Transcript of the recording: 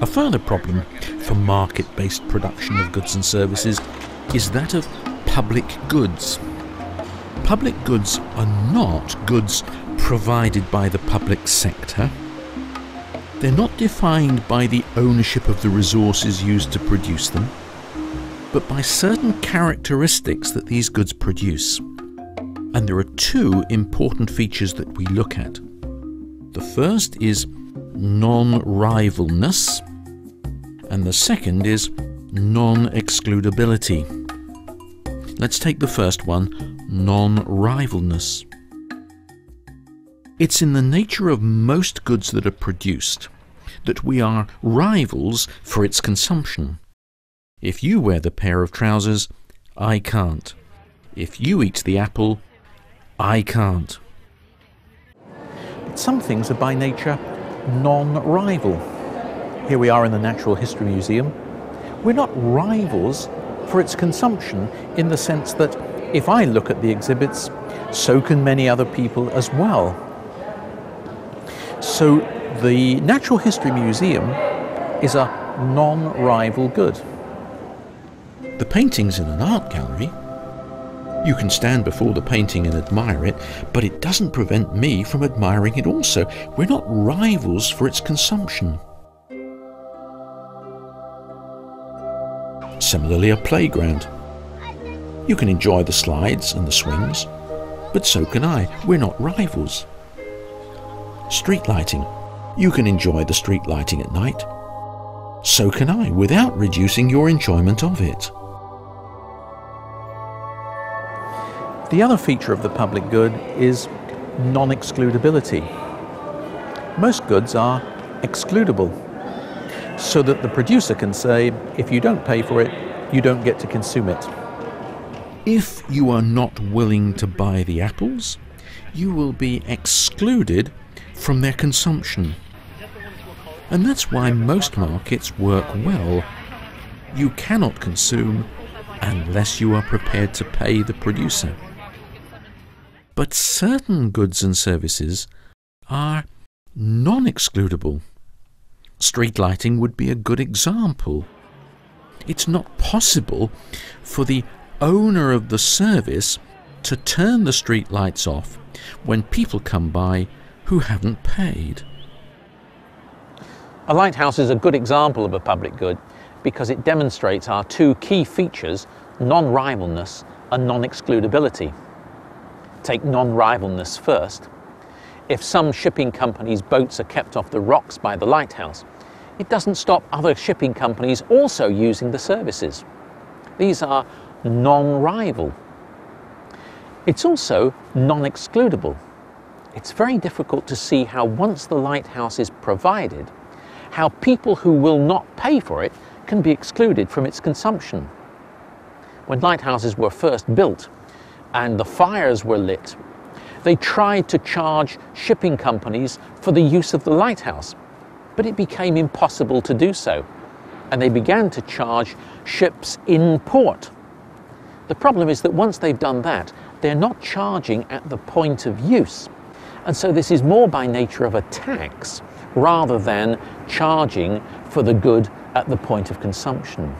A further problem for market based production of goods and services is that of public goods. Public goods are not goods provided by the public sector. They're not defined by the ownership of the resources used to produce them, but by certain characteristics that these goods produce. And there are two important features that we look at. The first is non rivalness, and the second is non excludability. Let's take the first one non rivalness. It's in the nature of most goods that are produced that we are rivals for its consumption. If you wear the pair of trousers, I can't. If you eat the apple, I can't. But Some things are by nature non rival. Here we are in the Natural History Museum. We're not rivals for its consumption in the sense that if I look at the exhibits, so can many other people as well. So the Natural History Museum is a non rival good. The paintings in an art gallery, you can stand before the painting and admire it, but it doesn't prevent me from admiring it also. We're not rivals for its consumption. Similarly, a playground. You can enjoy the slides and the swings, but so can I. We're not rivals. Street lighting. You can enjoy the street lighting at night. So can I, without reducing your enjoyment of it. The other feature of the public good is non excludability. Most goods are excludable, so that the producer can say, if you don't pay for it, you don't get to consume it. If you are not willing to buy the apples, you will be excluded from their consumption. And that's why most markets work well. You cannot consume unless you are prepared to pay the producer. But certain goods and services are non excludable. Street lighting would be a good example. It's not possible for the owner of the service to turn the street lights off when people come by who haven't paid. A lighthouse is a good example of a public good because it demonstrates our two key features, non-rivalness and non-excludability. Take non-rivalness first. If some shipping companies' boats are kept off the rocks by the lighthouse, it doesn't stop other shipping companies also using the services. These are non-rival. It's also non-excludable. It's very difficult to see how once the lighthouse is provided, how people who will not pay for it can be excluded from its consumption. When lighthouses were first built and the fires were lit they tried to charge shipping companies for the use of the lighthouse, but it became impossible to do so. And they began to charge ships in port. The problem is that once they've done that, they're not charging at the point of use. And so this is more by nature of a tax rather than charging for the good at the point of consumption.